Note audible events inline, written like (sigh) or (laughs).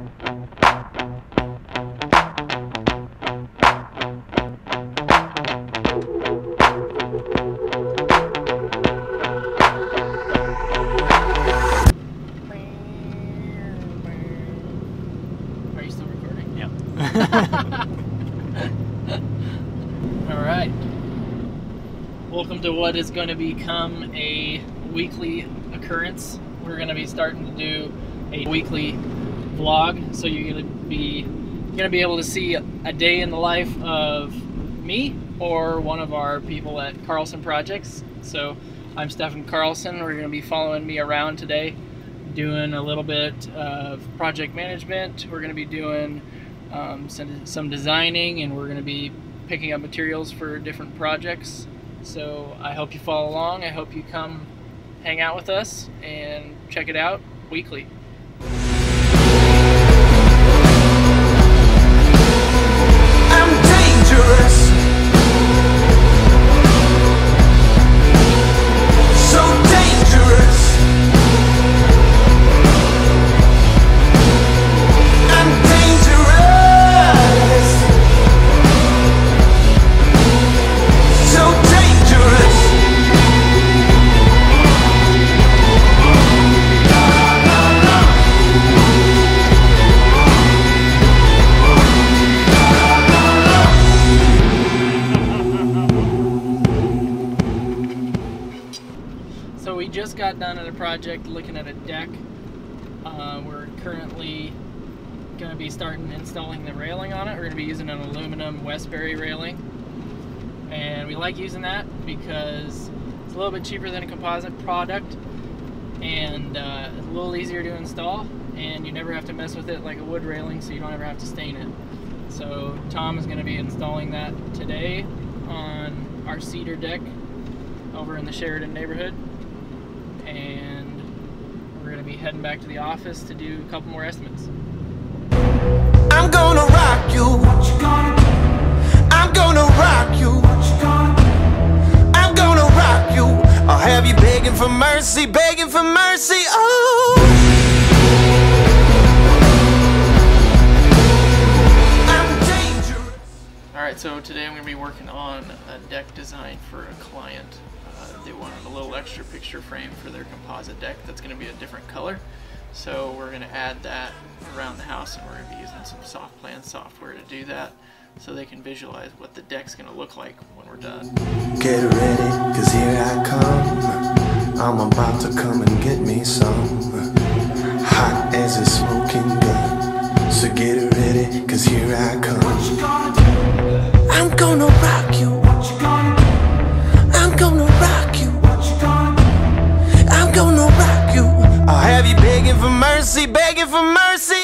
(laughs) All right. Welcome to what is going to become a weekly occurrence. We're going to be starting to do a weekly vlog, so you're going to be going to be able to see a day in the life of me or one of our people at Carlson Projects. So I'm Stefan Carlson. We're going to be following me around today, doing a little bit of project management. We're going to be doing um, some, some designing, and we're going to be picking up materials for different projects. So I hope you follow along. I hope you come hang out with us and check it out weekly. Just got done at a project looking at a deck. Uh, we're currently going to be starting installing the railing on it. We're going to be using an aluminum Westbury railing. And we like using that because it's a little bit cheaper than a composite product and uh, a little easier to install and you never have to mess with it like a wood railing so you don't ever have to stain it. So Tom is going to be installing that today on our cedar deck over in the Sheridan neighborhood. And we're going to be heading back to the office to do a couple more estimates. I'm gonna rock you. What you gonna do? I'm gonna rock you. What you gonna do? I'm gonna rock you. I'll have you begging for mercy, begging for mercy. Oh. I'm dangerous. Alright, so today I'm going to be working on a deck design for a client. Extra picture frame for their composite deck that's going to be a different color. So we're going to add that around the house and we're going to be using some SoftPlan software to do that so they can visualize what the deck's going to look like when we're done. Get ready, cause here I come. I'm about to come and get me some. Hot as a smoking gun. So get ready, cause here I come. I'm gonna rock you. Begging for mercy, begging for mercy.